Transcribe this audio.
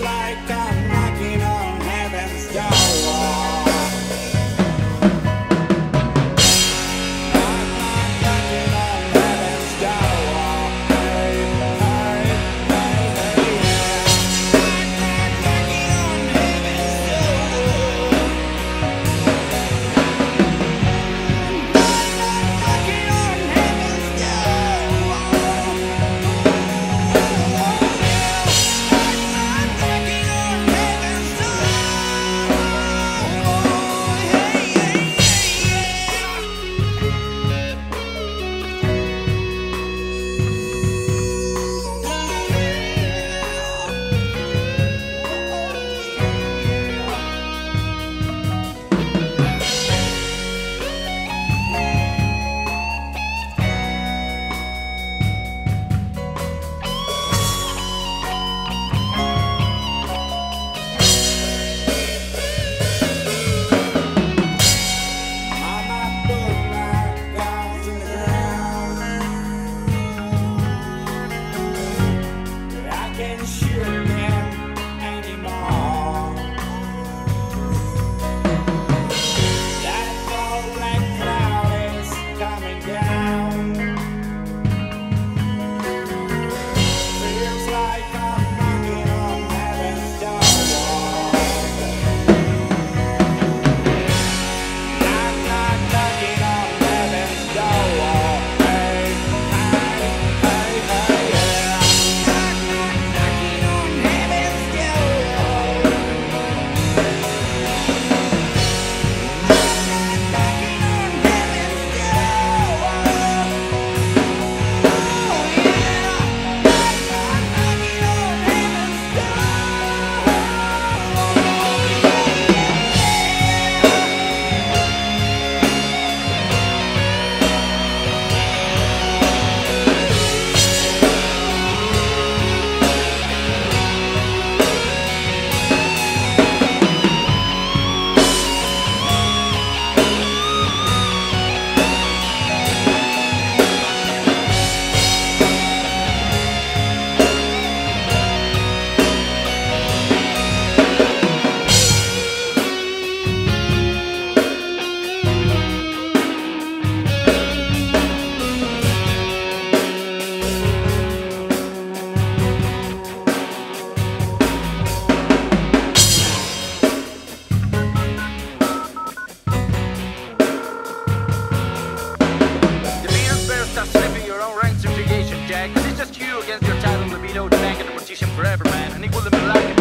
like forever, man. And wouldn't be like